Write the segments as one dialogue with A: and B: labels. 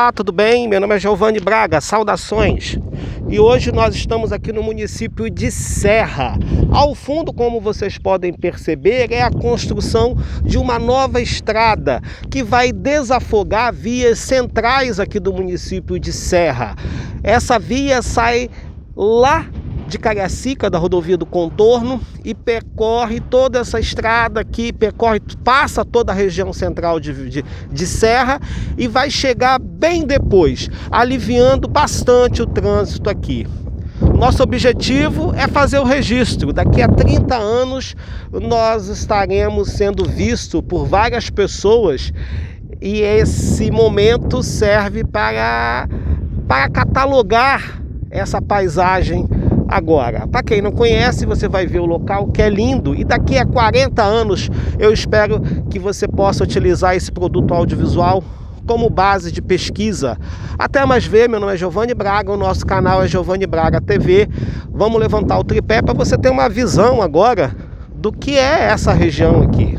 A: Olá, tudo bem? Meu nome é Giovanni Braga, saudações. E hoje nós estamos aqui no município de Serra. Ao fundo, como vocês podem perceber, é a construção de uma nova estrada que vai desafogar vias centrais aqui do município de Serra. Essa via sai lá de Cariacica, da rodovia do Contorno, e percorre toda essa estrada aqui, percorre, passa toda a região central de, de, de Serra e vai chegar bem depois, aliviando bastante o trânsito aqui. Nosso objetivo é fazer o registro. Daqui a 30 anos nós estaremos sendo vistos por várias pessoas e esse momento serve para, para catalogar essa paisagem Agora, para quem não conhece, você vai ver o local que é lindo e daqui a 40 anos eu espero que você possa utilizar esse produto audiovisual como base de pesquisa. Até mais ver, meu nome é Giovanni Braga, o nosso canal é Giovanni Braga TV. Vamos levantar o tripé para você ter uma visão agora do que é essa região aqui.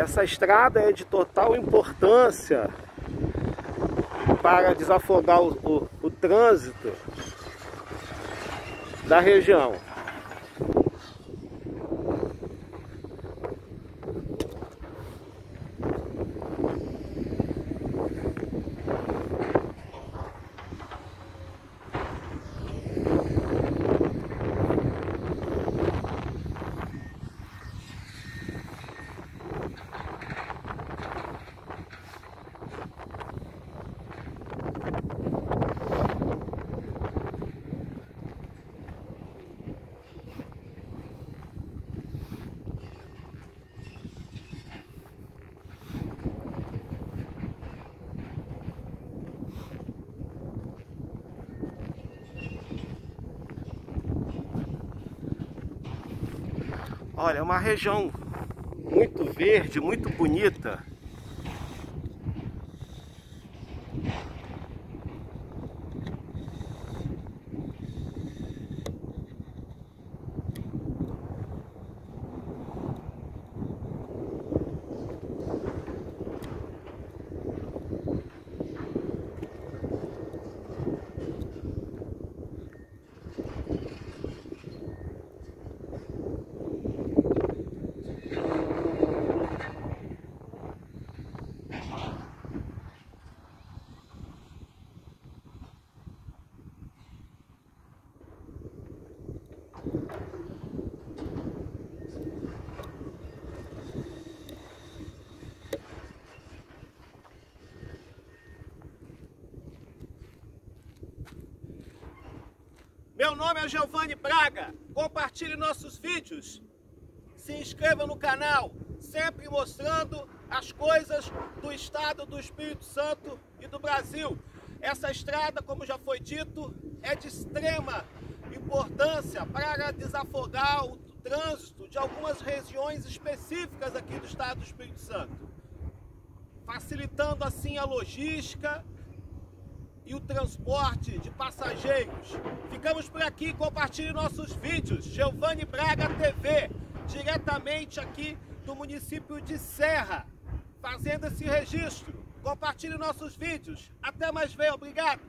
A: Essa estrada é de total importância para desafogar o, o, o trânsito da região. Olha, é uma região muito verde, muito bonita. Meu nome é Giovanni Braga. Compartilhe nossos vídeos. Se inscreva no canal, sempre mostrando as coisas do estado do Espírito Santo e do Brasil. Essa estrada, como já foi dito, é de extrema importância para desafogar o trânsito de algumas regiões específicas aqui do estado do Espírito Santo, facilitando assim a logística e o transporte de passageiros. Ficamos por aqui, compartilhe nossos vídeos. Giovanni Braga TV, diretamente aqui do município de Serra, fazendo esse registro. Compartilhe nossos vídeos. Até mais ver, obrigado.